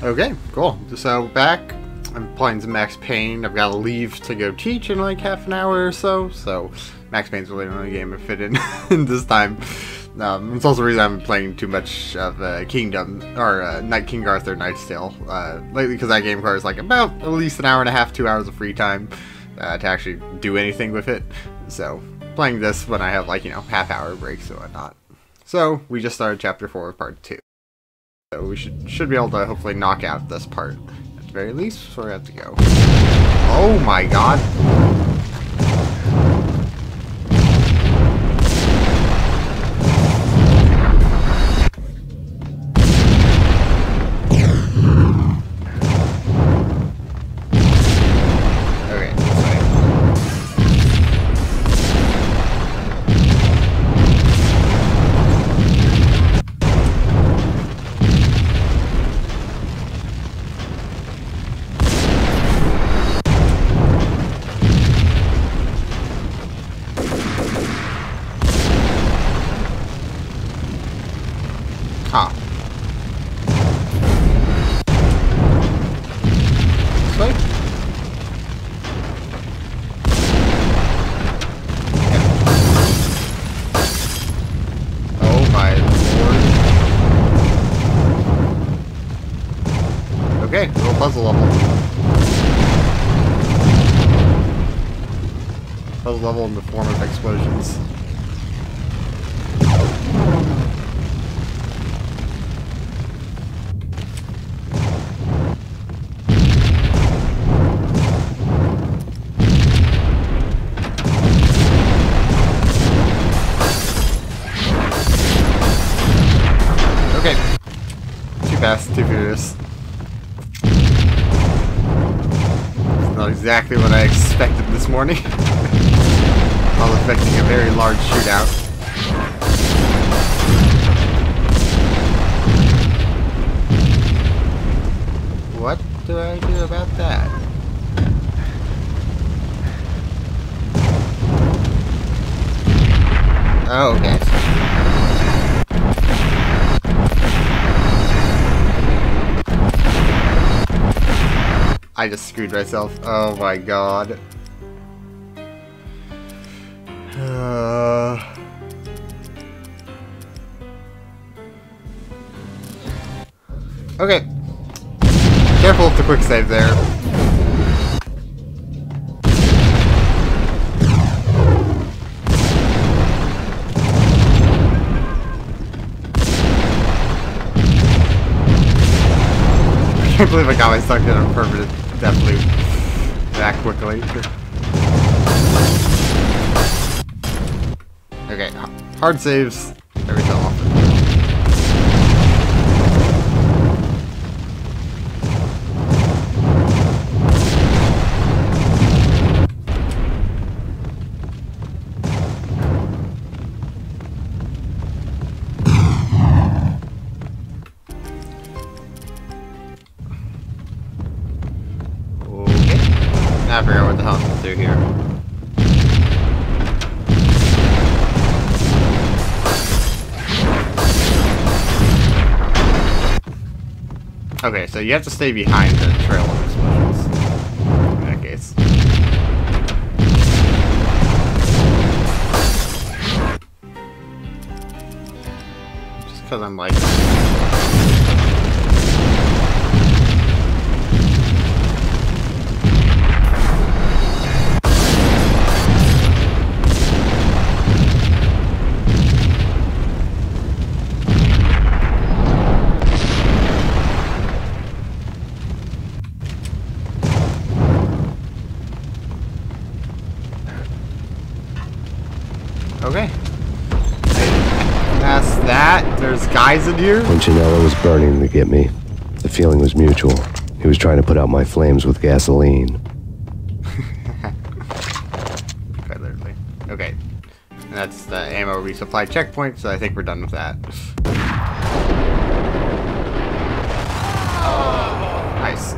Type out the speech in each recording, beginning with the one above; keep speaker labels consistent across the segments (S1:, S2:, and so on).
S1: Okay, cool. So back, I'm playing some Max Payne. I've got to leave to go teach in like half an hour or so. So Max Payne's really the only game I fit in, this time. Um, it's also the reason been playing too much of uh, Kingdom or uh, Night King Arthur Knight's Tale uh, lately because that game requires like about at least an hour and a half, two hours of free time uh, to actually do anything with it. So playing this when I have like you know half hour breaks and whatnot. So we just started chapter four of part two. So we should should be able to hopefully knock out this part at the very least. So we have to go. Oh my god. Okay, little puzzle level. Puzzle level in the form of explosions. Exactly what I expected this morning. While affecting a very large shootout. What do I do about that? Oh, okay. I just screwed myself. Oh my god. Uh... Okay. Careful with the quick save there. I can't believe I got myself in a permanent loop that quickly. Okay, hard saves every so often. Okay, so you have to stay behind the trail of explosions. In that case. Just because I'm like... that, there's guys in here.
S2: Punchinello was burning to get me. The feeling was mutual. He was trying to put out my flames with gasoline.
S1: Quite literally. Okay. And that's the ammo resupply checkpoint, so I think we're done with that. Nice.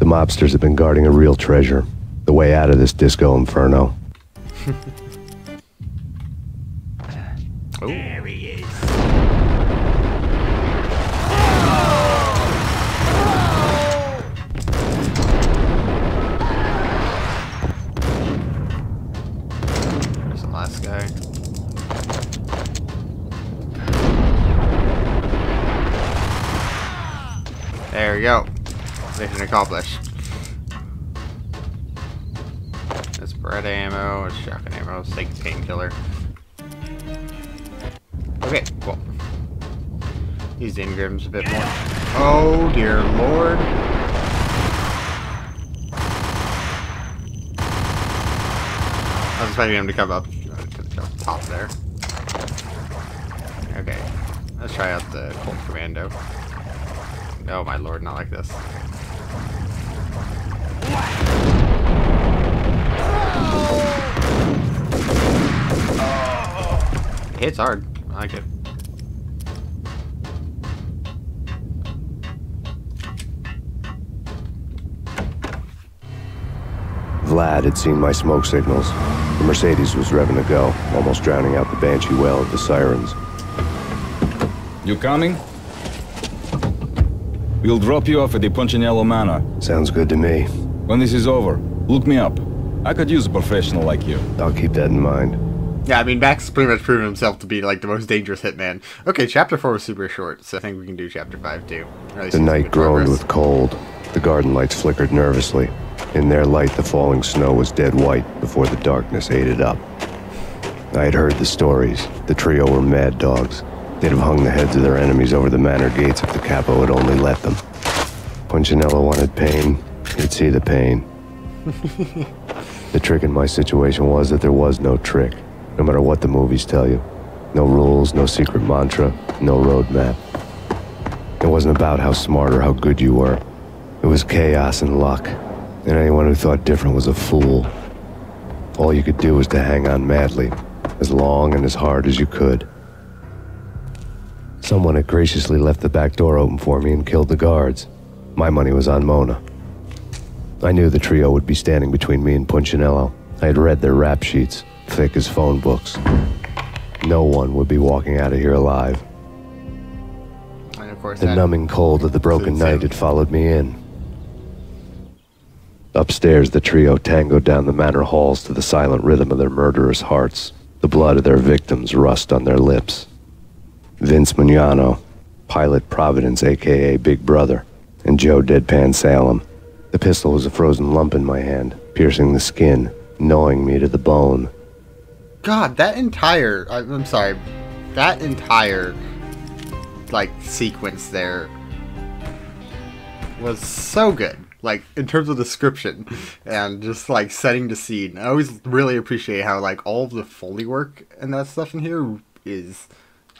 S2: The mobsters have been guarding a real treasure. The way out of this disco inferno.
S1: There he is. There's the last guy. There we go. Mission accomplished. That's bread ammo, shotgun ammo, steak painkiller. Okay, cool. Use the Ingrams a bit more. Oh dear lord. I was expecting him to come up uh, to the top there. Okay, let's try out the Colt Commando. Oh my lord, not like this. Hits hard. I like it.
S2: Vlad had seen my smoke signals. The Mercedes was revving to go, almost drowning out the Banshee wail of the sirens.
S3: You coming? We'll drop you off at the Punchinello Manor.
S2: Sounds good to me.
S3: When this is over, look me up. I could use a professional like you.
S2: I'll keep that in mind.
S1: Yeah, I mean, Max pretty much proven himself to be like the most dangerous hitman. Okay, chapter 4 was super short, so I think we can do chapter 5 too. Or at least
S2: The night groaned with cold. The garden lights flickered nervously. In their light, the falling snow was dead white before the darkness ate it up. I had heard the stories. The trio were mad dogs. They'd have hung the heads of their enemies over the manor gates if the capo had only let them. Punchinello wanted pain. He'd see the pain. the trick in my situation was that there was no trick, no matter what the movies tell you. No rules, no secret mantra, no roadmap. It wasn't about how smart or how good you were. It was chaos and luck. And anyone who thought different was a fool. All you could do was to hang on madly, as long and as hard as you could. Someone had graciously left the back door open for me and killed the guards. My money was on Mona. I knew the trio would be standing between me and Punchinello. I had read their rap sheets, thick as phone books. No one would be walking out of here alive.
S1: And of course,
S2: The numbing cold of the broken night had followed me in. Upstairs, the trio tangoed down the manor halls to the silent rhythm of their murderous hearts. The blood of their victims rust on their lips. Vince Mugnano, Pilot Providence, aka Big Brother, and Joe Deadpan Salem. The pistol was a frozen lump in my hand, piercing the skin, gnawing me to the bone.
S1: God, that entire. I- I'm sorry. That entire. Like, sequence there. Was so good. Like, in terms of description and just, like, setting the scene. I always really appreciate how, like, all of the Foley work and that stuff in here is.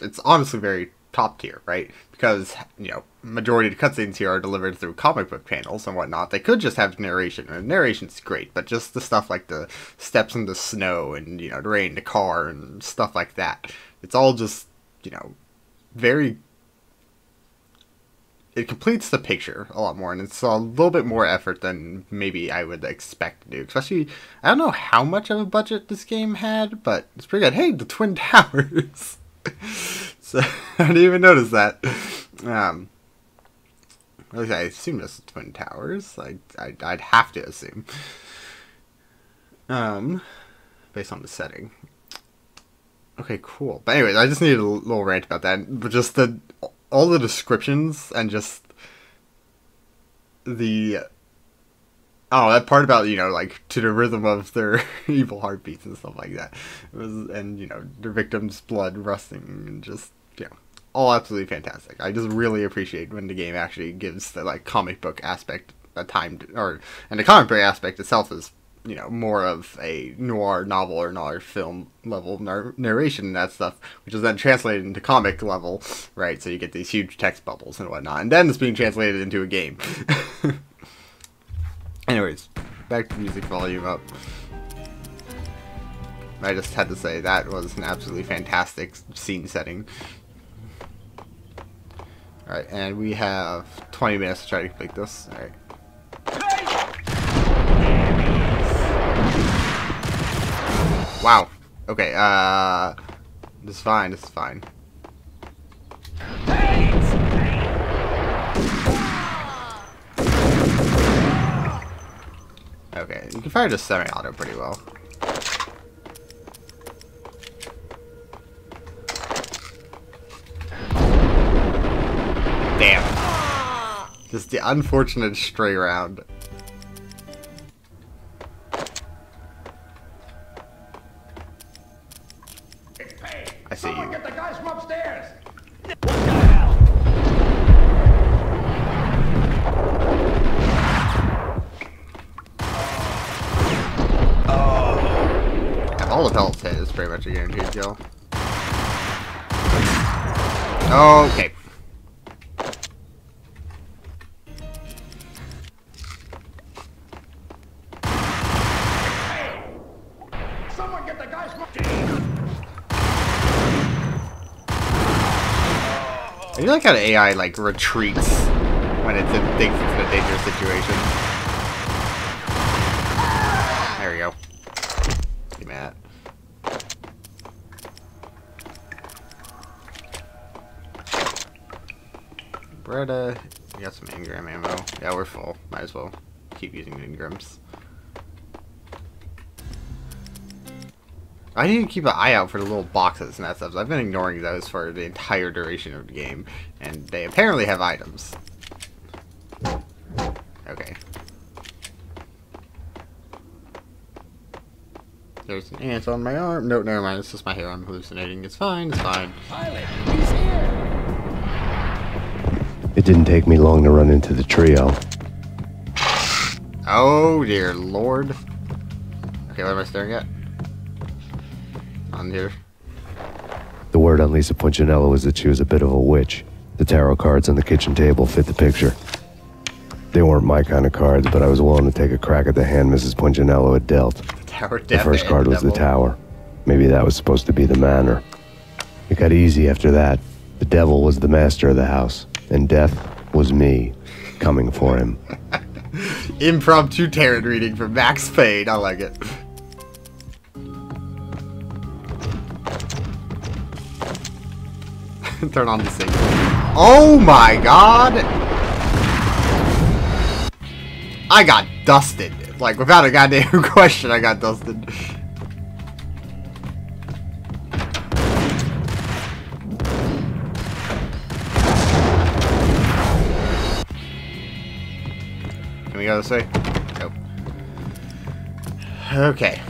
S1: It's honestly very top tier, right? Because, you know, majority of cutscenes here are delivered through comic book panels and whatnot. They could just have narration, and narration's great, but just the stuff like the steps in the snow and, you know, the rain, the car, and stuff like that. It's all just, you know, very. It completes the picture a lot more, and it's a little bit more effort than maybe I would expect to do. Especially, I don't know how much of a budget this game had, but it's pretty good. Hey, the Twin Towers! so, I didn't even notice that. Um, least I assume it's the Twin Towers. I, I, I'd have to assume. Um, based on the setting. Okay, cool. But anyways, I just needed a little rant about that. But just the all the descriptions and just the oh that part about you know like to the rhythm of their evil heartbeats and stuff like that it was and you know their victims' blood rusting and just you know all absolutely fantastic. I just really appreciate when the game actually gives the like comic book aspect a time or and the comic book aspect itself is you know more of a noir novel or noir film level nar- narration and that stuff, which is then translated into comic level, right? So you get these huge text bubbles and whatnot, and then it's being translated into a game. Anyways, back to music volume up. I just had to say that was an absolutely fantastic scene setting. Alright, and we have 20 minutes to try to complete this. Alright. Wow. Okay, uh... This is fine, this is fine. Okay, you can fire just semi-auto pretty well. Damn. Just the unfortunate stray round.
S4: The
S1: AI like retreats when in thinks it's in a dangerous situation. There we go. Give me that. Beretta, we got some Ingram ammo. Yeah, we're full. Might as well keep using Ingrams. I need to keep an eye out for the little boxes and that stuff. I've been ignoring those for the entire duration of the game, and they apparently have items. Okay. There's an ant on my arm. No, never mind. It's just my hair. I'm hallucinating. It's fine. It's fine.
S4: Pilot, he's here!
S2: It didn't take me long to run into the trio.
S1: Oh dear lord. Okay, what am I staring at? On here.
S2: The word on Lisa Punchinello was that she was a bit of a witch. The tarot cards on the kitchen table fit the picture. They weren't my kind of cards, but I was willing to take a crack at the hand Mrs. Punchinello had dealt.
S1: The tower
S2: The first card was the tower. Maybe that was supposed to be the manor. It got easy after that. The devil was the master of the house, and death was me, coming for him.
S1: Impromptu tarot reading from Max Payne. I like it. Turn on the sync. Oh my god! I got dusted. Like, without a goddamn question, I got dusted. Can we go this way? Nope. Okay.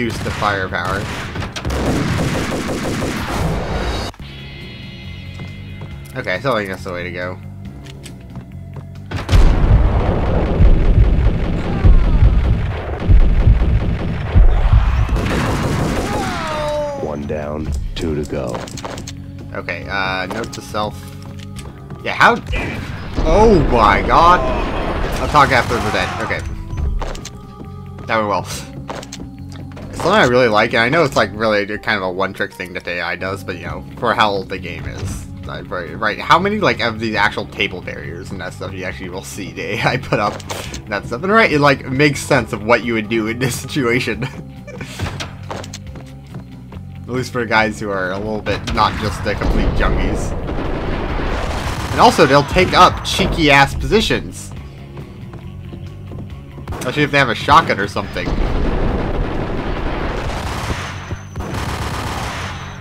S1: Reduce the firepower. Okay, I still think that's the way to go.
S2: One down, two to go.
S1: Okay, uh, note to self. Yeah, how? Oh my god! I'll talk after the dead. Okay. That went well. Something I really like, and I know it's like really kind of a one-trick thing that the AI does, but you know, for how old the game is. Right, right, how many like of these actual table barriers and that stuff you actually will see the AI put up and that stuff, and right, it like makes sense of what you would do in this situation. At least for guys who are a little bit not just the complete junkies. And also, they'll take up cheeky ass positions. Especially if they have a shotgun or something.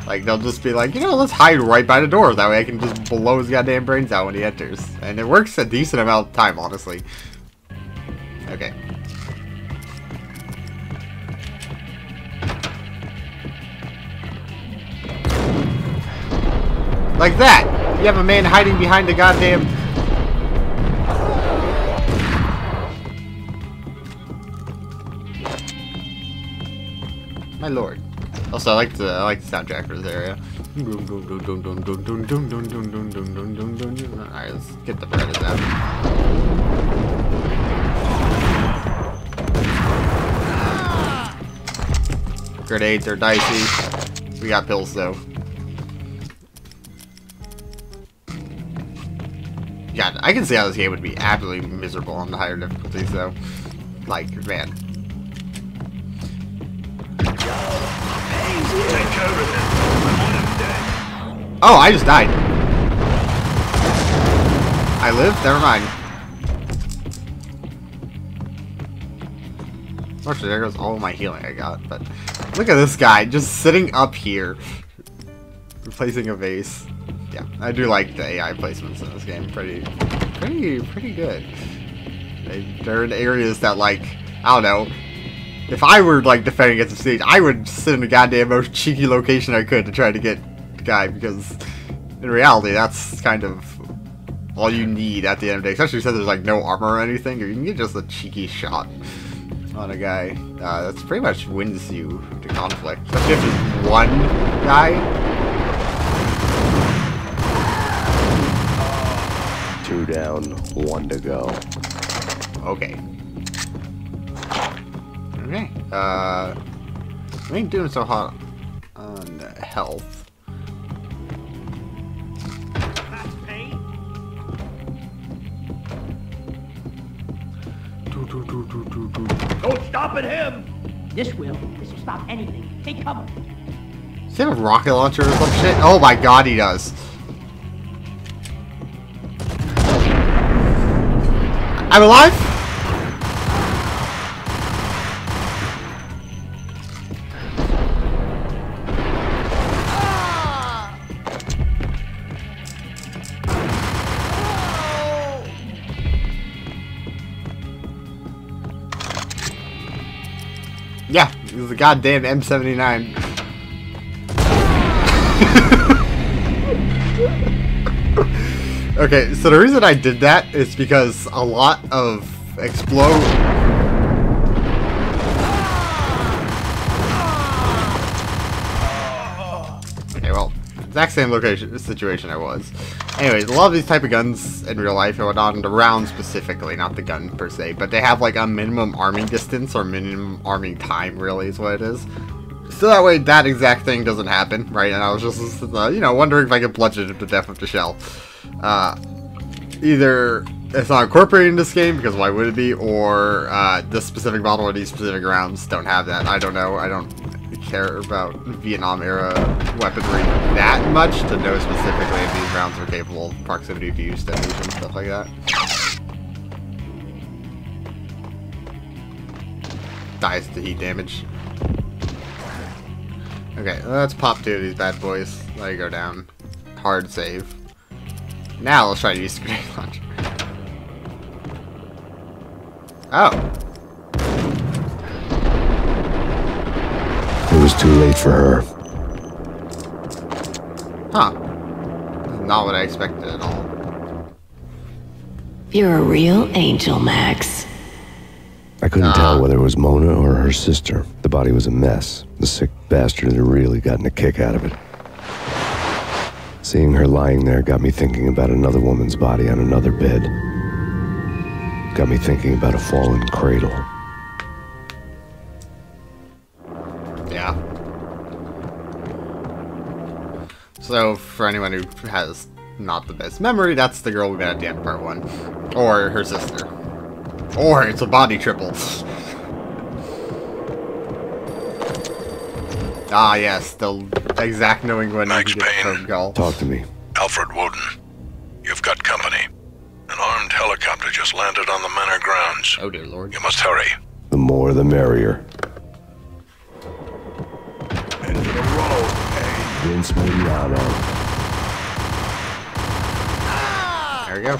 S1: Like, they'll just be like, you know, let's hide right by the door. That way I can just blow his goddamn brains out when he enters. And it works a decent amount of time, honestly. Okay. Like that! You have a man hiding behind the goddamn... My lord. Also, I like the I like the soundtrack for this area. Alright, let's get the Berettas out. Grenades are dicey. We got pills though. God, I can see how this game would be absolutely miserable on the higher difficulties, though. Like, man. Oh, I just died. I live? Never mind. Fortunately, there goes all my healing I got, but look at this guy just sitting up here, replacing a vase. Yeah, I do like the AI placements in this game. Pretty, pretty, pretty good. They, they're in areas that, like, I don't know. If I were, like, defending against the stage, I would sit in the goddamn most cheeky location I could to try to get the guy, because in reality, that's kind of all you need at the end of the day. Especially since there's, like, no armor or anything, or you can get just a cheeky shot on a guy. Uh, that's pretty much wins you the conflict. Especially if there's one guy.
S2: Two down, one to go.
S1: Okay. Okay. Uh, I ain't doing so hot on health. Do, do, do, do, do, do.
S4: Don't stop at him!
S5: This will. This will stop anything. Take cover.
S1: Does he have a rocket launcher or some shit? Oh my god, he does. I'm alive? Was a goddamn M79. okay, so the reason I did that is because a lot of explode. Exact same location situation I was. Anyways, a lot of these type of guns in real life, or not in the round specifically, not the gun per se, but they have like a minimum arming distance or minimum arming time, really, is what it is. So that way, that exact thing doesn't happen, right? And I was just, uh, you know, wondering if I could bludgeon it to the death with the shell. Uh, either it's not incorporated in this game, because why would it be, or uh, this specific model or these specific rounds don't have that. I don't know. I don't care about Vietnam-era weaponry that much to know specifically if these rounds are capable of proximity fuse detonation, stuff like that. Dies to heat damage. Okay, let's pop two of these bad boys. Let it go down. Hard save. Now let's try to use the grenade launcher. Oh.
S2: Was too late for her.
S1: Huh. Not what I expected at all.
S6: You're a real angel, Max.
S2: I couldn't
S1: Ah.
S2: tell whether it was Mona or her sister. The body was a mess. The sick bastard had really gotten a kick out of it. Seeing her lying there got me thinking about another woman's body on another bed. Got me thinking about a fallen cradle.
S1: So, for anyone who has not the best memory, that's the girl we met at the end of part one. Or her sister. Or it's a body triple. ah, yes, the exact knowing when
S7: Max
S1: you can get
S7: Payne.
S1: the call.
S2: Talk to me.
S7: Alfred Woden, you've got company. An armed helicopter just landed on the manor grounds.
S1: Oh, dear lord.
S7: You must hurry.
S2: The more the merrier. Vince Mediano.
S1: There we go.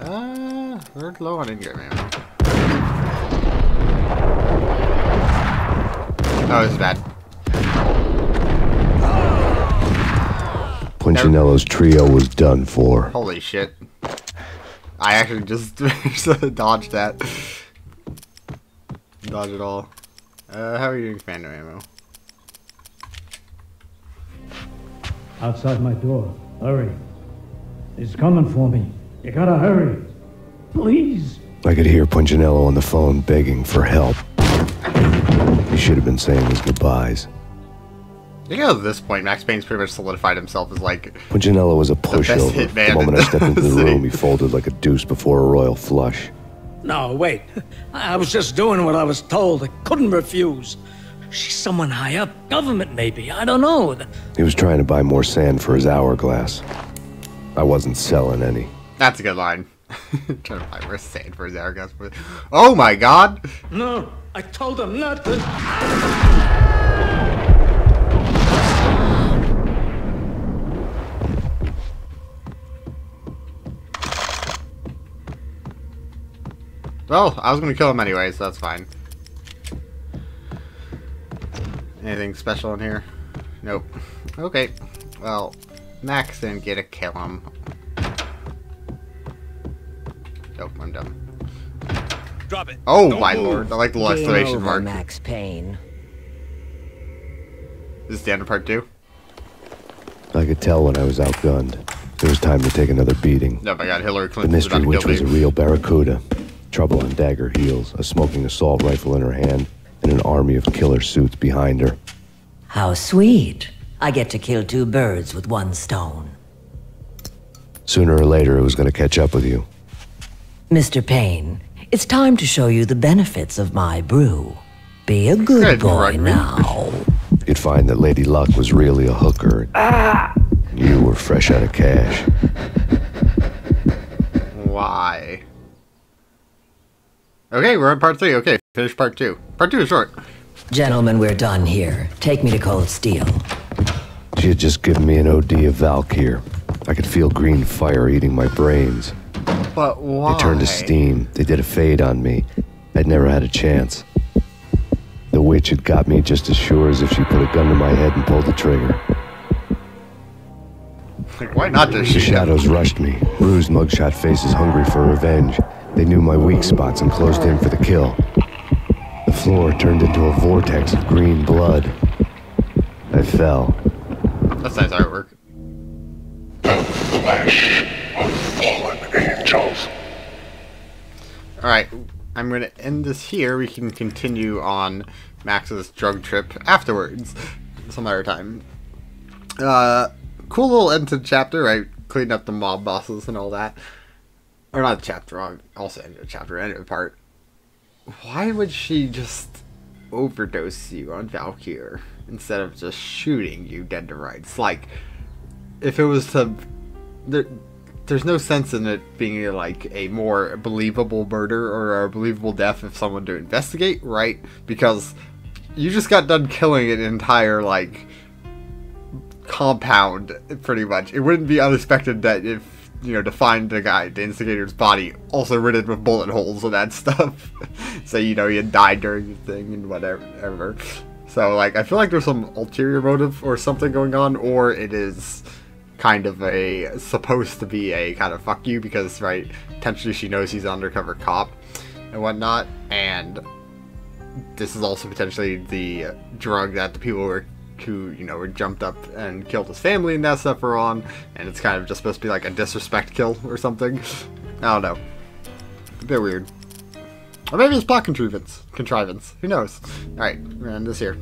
S1: Uh, we're low on Ingram ammo. Oh, this is bad.
S2: Punchinello's trio was done for.
S1: Holy shit. I actually just dodged that. Dodge it all. Uh, how are you doing commando ammo?
S8: Outside my door. Hurry. He's coming for me. You gotta hurry. Please.
S2: I could hear Punchinello on the phone begging for help. He should have been saying his goodbyes.
S1: I think at this point, Max Payne's pretty much solidified himself as like
S2: Punchinello was a pushover,
S1: hitman
S2: the moment I stepped into the
S1: the
S2: room, he folded like a deuce before a royal flush.
S8: No, wait. I was just doing what I was told. I couldn't refuse. She's someone high up. Government, maybe. I don't know.
S2: He was trying to buy more sand for his hourglass. I wasn't selling any.
S1: That's a good line. Trying to buy more sand for his hourglass. Oh my god!
S8: No, I told him not to.
S1: Well, I was gonna kill him anyway, so that's fine. Anything special in here? Nope. Okay. Well, Max didn't get to kill him. Nope, I'm done.
S3: Drop it.
S1: Oh
S3: Don't
S1: my
S3: move.
S1: lord, I like the
S9: Game
S1: exclamation
S9: over,
S1: mark.
S9: Max Payne.
S1: This is the end of part two?
S2: I could tell when I was outgunned. It was time to take another beating.
S1: No, my god, Hillary Clinton. The
S2: mystery
S1: to
S2: witch was a real barracuda. Trouble on dagger heels, a smoking assault rifle in her hand, and an army of killer suits behind her.
S9: How sweet. I get to kill two birds with one stone.
S2: Sooner or later, it was going to catch up with you.
S9: Mr. Payne, it's time to show you the benefits of my brew. Be a good
S1: Good,
S9: boy
S1: Rugby.
S9: now.
S2: You'd find that Lady Luck was really a hooker. Ah! You were fresh out of cash.
S1: Why? Okay, we're on part three. Okay, finish part two. Part two is short.
S9: Gentlemen, we're done here. Take me to Cold Steel.
S2: She had just given me an OD of Valkyr. I could feel green fire eating my brains.
S1: But why?
S2: They turned to steam. They did a fade on me. I'd never had a chance. The witch had got me just as sure as if she put a gun to my head and pulled the trigger.
S1: Like, why not just
S2: The shadows rushed me, bruised mugshot faces hungry for revenge. They knew my weak spots and closed in for the kill. The floor turned into a vortex of green blood. I fell.
S1: That's nice artwork.
S7: The Flesh of fallen angels.
S1: Alright, I'm going to end this here. We can continue on Max's drug trip afterwards, some other time. Uh, cool little end to the chapter, right? cleaned up the mob bosses and all that. Or not the chapter, wrong. Also end of the chapter, end of the part. Why would she just overdose you on Valkyr instead of just shooting you dead to rights? Like, if it was to there, there's no sense in it being like a more believable murder or a believable death if someone to investigate, right? Because you just got done killing an entire like compound, pretty much. It wouldn't be unexpected that if you know to find the guy, the instigator's body, also riddled with bullet holes and that stuff. so you know he had died during the thing and whatever. So like I feel like there's some ulterior motive or something going on, or it is kind of a supposed to be a kind of fuck you because right potentially she knows he's an undercover cop and whatnot and this is also potentially the drug that the people were who you know jumped up and killed his family and that stuff are on and it's kind of just supposed to be like a disrespect kill or something. I don't know. A bit weird. Or maybe it's plot contrivance contrivance. Who knows? All right we're this here